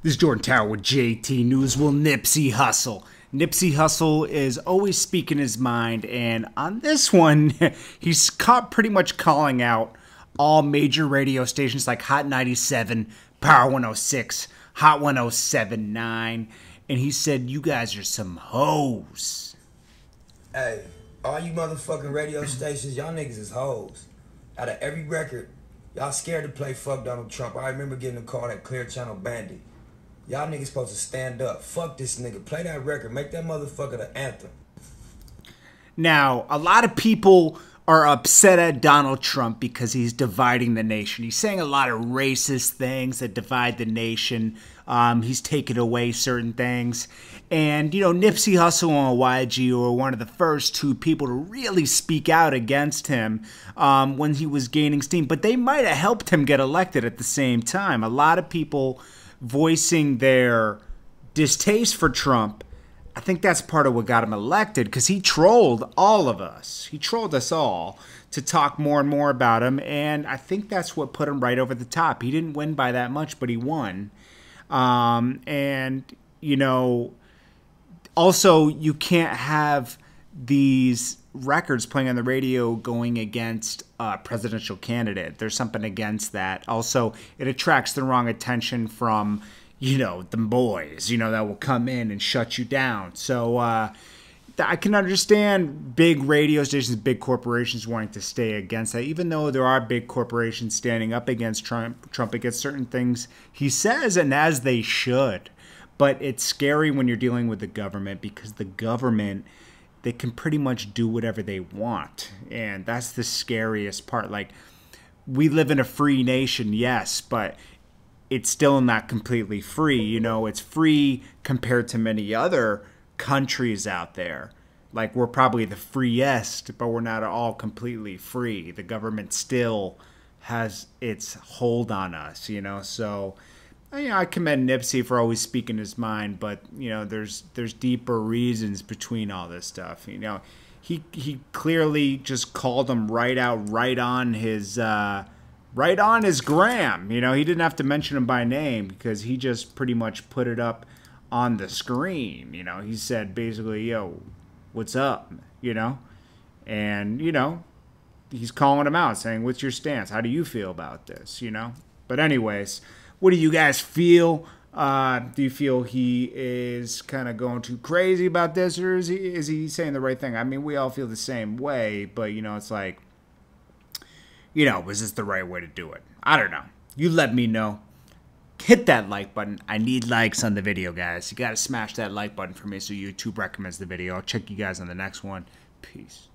This is Jordan Tower with JT News. Will Nipsey Hussle? Nipsey Hussle is always speaking his mind, and on this one, he's caught pretty much calling out all major radio stations like Hot 97, Power 106, Hot 1079, and he said, You guys are some hoes. Hey, all you motherfucking radio stations, y'all niggas is hoes. Out of every record, y'all scared to play fuck Donald Trump. I remember getting a call that Clear Channel Bandit. Y'all niggas supposed to stand up. Fuck this nigga. Play that record. Make that motherfucker the anthem. Now, a lot of people are upset at Donald Trump because he's dividing the nation. He's saying a lot of racist things that divide the nation. Um, he's taken away certain things. And, you know, Nipsey Hussle and YG were one of the first two people to really speak out against him um, when he was gaining steam. But they might have helped him get elected at the same time. A lot of people voicing their distaste for Trump, I think that's part of what got him elected because he trolled all of us. He trolled us all to talk more and more about him, and I think that's what put him right over the top. He didn't win by that much, but he won. Um, and, you know, also, you can't have these records playing on the radio going against a presidential candidate. There's something against that. Also, it attracts the wrong attention from, you know, the boys, you know, that will come in and shut you down. So, uh, I can understand big radio stations, big corporations wanting to stay against that, even though there are big corporations standing up against Trump, Trump against certain things he says, and as they should. But it's scary when you're dealing with the government because the government – they can pretty much do whatever they want. And that's the scariest part. Like, we live in a free nation, yes, but it's still not completely free. You know, it's free compared to many other countries out there. Like, we're probably the freest, but we're not all completely free. The government still has its hold on us, you know? So, you know, I commend Nipsey for always speaking his mind, but you know, there's there's deeper reasons between all this stuff. You know, he he clearly just called him right out, right on his uh, right on his gram. You know, he didn't have to mention him by name because he just pretty much put it up on the screen. You know, he said basically, "Yo, what's up?" You know, and you know, he's calling him out, saying, "What's your stance? How do you feel about this?" You know. But anyways. What do you guys feel? Uh, do you feel he is kind of going too crazy about this, or is he is he saying the right thing? I mean, we all feel the same way, but you know, it's like, you know, was this the right way to do it? I don't know. You let me know. Hit that like button. I need likes on the video, guys. You got to smash that like button for me so YouTube recommends the video. I'll check you guys on the next one. Peace.